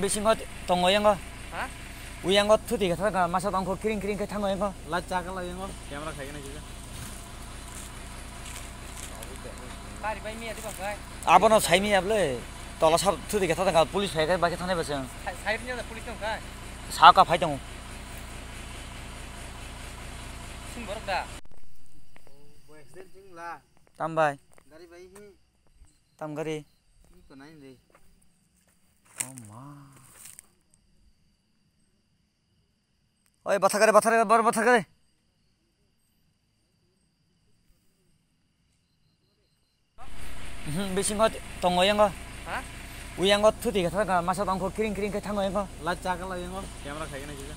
Bisim hot tongo yang ko. Ha? Uyang ko tu tiga tanga masa tongko kering kering ke tango yang ko. Lacak lah yang ko. Kamera kayak gini juga. Tari bayi mia di bawah. Apa no saya mia beli. Tolong sab tu tiga tanga polis saya kan bagi tanah besar. Saya punya polis yang kan. Saya kah pahitong. Sim berapa? Tambah. Gari bayi. Tam gari. Ini kau nanya deh. 어이 마타 가래 마타 가래 바로 마타 가래 음, 미싱 거 동어양 거 어? 우양 거 투디 가 타가 마사 동거 크링 크링 그 탕어양 거 라짜가 라양 거 카메라 가기나 지자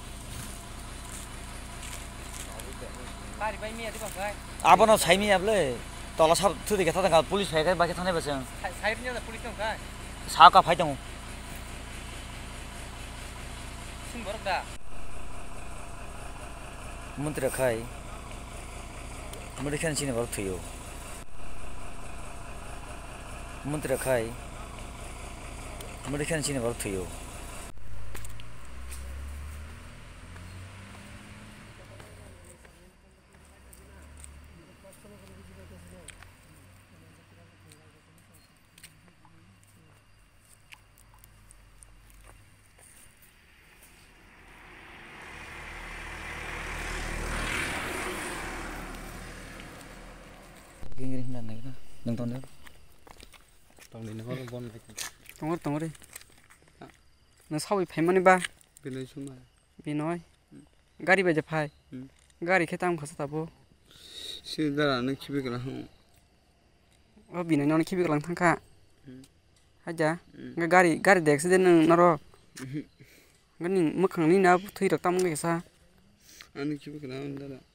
파리 바이 미야 디바 가이 아버노 사이미 야블레 तल सब थुदेखि थाहा पुलिस भएको बाँकी थाहा भएछ side police साहका फाइदा मुख खाइ मिडिखेनसीन भयो मुन् खाई मिठेनसिन थियो gini nang nai na nang ton dor tong ni ho bon ba tong tong ri na sau bi phải mani ba binoi suma binoi gari bây giờ phải, ừ. gari tao bố, khetam khasa tabo cái nang ở kala hu o binoi nang khibi kala thang ka haja cái gari gari đẹp nó siden ừ. cái naro ngani makhang ni nào thui rak tam ga sa ani khibi kala ndara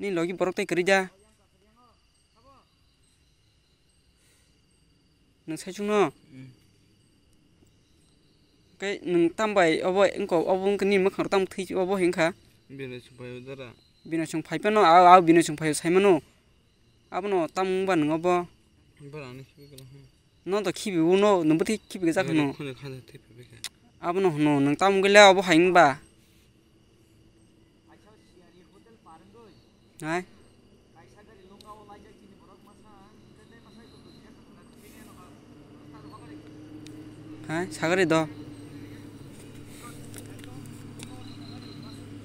Ini lagi porok teh kerja. Neng saya cuma. Kay neng tambai abo engko abo kini mak harus tam tih abo hengka. Bina cungpai udara. Bina cungpai pano aw aw bina cungpai saya mano. Abo no tam ban ngabo. Barang ni kibi kalau. No to kibi uno nombor tih kibi kerja kuno. Abo no no neng tam gila abo hengba. Đấy. Đấy, 사거리 더.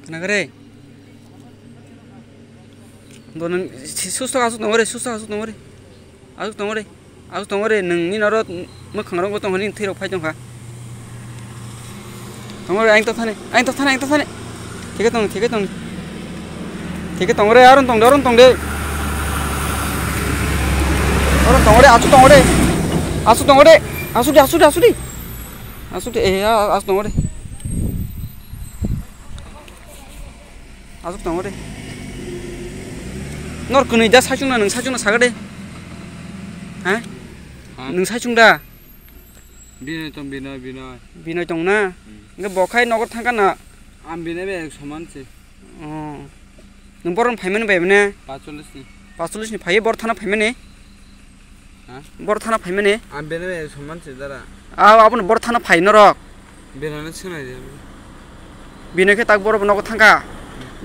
그나 그래. 너는 수수 가서 동거리 수수 가서 동거리. 아주 동거리. 아주 동거리 능니 너로 뭐 강런 거 동거리 트럭 파이좀 가. 동거리 아잉 또 타네. 아잉 또 타네. 아잉 또 타네. 되게 동 되게 동. 되게 덩어리 아른 덩대 아른 덩대 아른 덩어리 아수 덩어리 아수 덩어리 아수리 아수리 아수리 아수리 에야 아수 덩어리 아수 덩어리 너 그놈이다 사준다 능 사준다 사그래 아? 능 사준다 비나 똥 비나 비나 비나 똥나 이거 먹하이 너거 탄가나 안 비나 왜 소만지 어 n u ं बर फाइमेन भ ा m e n ं न े प ाँ च च ल ् ल ि s u l u s n i ् a ि स नहीं भाई बर थाना फ ा t म े न है बर थ e न ा e ा इ म े न है आप ब े a े म े n सम्मान से दरा आ आपने n a थाना फाइन रख बेने में स ु न o ह o बेने के तक ब n नगो थांगा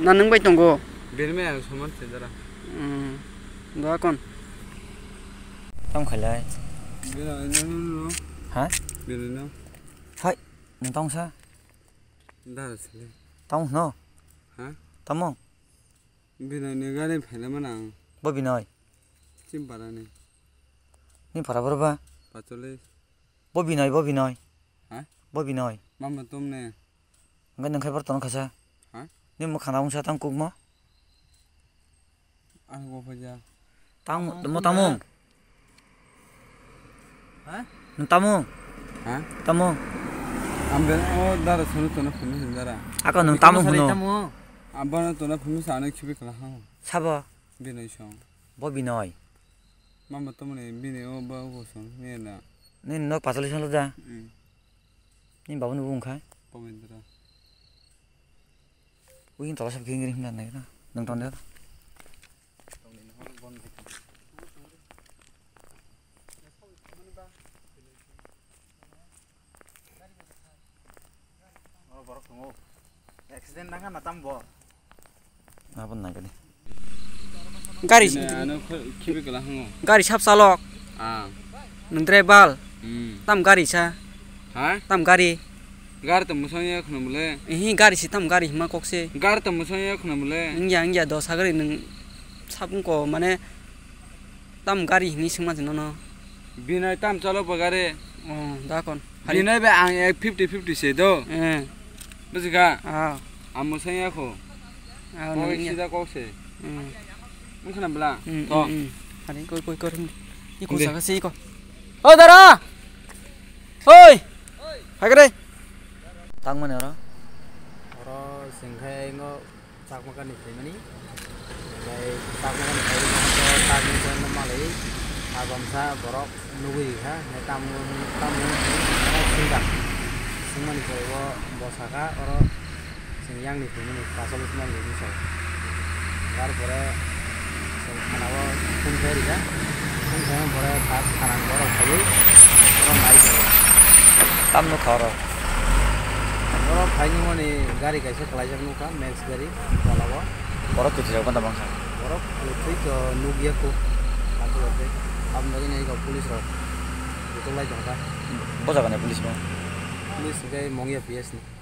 ना नों भाई दंगो ब े n े में सम्मान स a i b ा n ा n ौ न तम ख ल n य n े न े में ह n ँ बेने में हाय नों तम सा दा तम Binoi nega ni phele manang. Bo binoi. Chim para ni. Ni para para ba. Pachole. Bo binoi bo binoi. Ha? Bo binoi. Mama tum ne. Ngan nang khai par ton khasa. Ha? Ni mo khana ung sa tang kuk mo. Ang go pa ja. Tang mo tamong. Ha? Tamong. Ha? Tamong. Ambe o dara sunu tonu phunu dara. Aka nang tamong huno. 아빠는 또나 보면서 안에 집에 가라 사봐 비노이 뭐 비노이 마마 때문에 비네 오빠 오고서 네나 네너 바살리 살로다 응네 바보는 뭔가 바보인들아 우린 더 잡기 힘들이 힘이 안 나겠다 넌 돈내다 어 버럭 동호 엑스덴 나가 나땀 뭐 अपन ना करी गाड़ी गाड़ी सब चालक नंद्रे बाल तम गाड़ी सा हाँ तम गाड़ी गार तो मुसोय खन बोले यही गाड़ी से तम गाड़ी हिमा कोक्से गार तो मुसोय खन बोले इंगिया इंगिया दो सागरी नंग साबुन को माने तम गाड़ी हिमी सिमा जनो न बिना तम चलो बगारे ओ दाकन बिना बे आं 50 50 से दो ए बुझगा हां आ मुसोय खो Kau isi dah kau sih. Mungkin nak belah. Toh. Hari kau kau kau ni. Iku sahaja sih kau. Oh darah. Oi. Hai cái đây. Tăng mà nữa đó. Đó sinh khai ngô sạc mà cái này thì mình. Đây sạc mà cái này thì tăng cho nó mà lấy. À bom bỏ borok nuôi ha. Này tăng tăng nó sinh đặc. Sinh mà này có bỏ sạc á. Rồi याङ family पासल तिमी लिनु छ यहाँबाट खाना भयो घाँस खाना बरफ खाइनु मैले गाडी खाइसक चलाइसक्नु नेक्स्ट गाडी चलाबुसक बरफ लुक्थै त लुगेको पुलिस र कसो भने पुलिसमा पुलिस चाहिँ मँगिया पुस्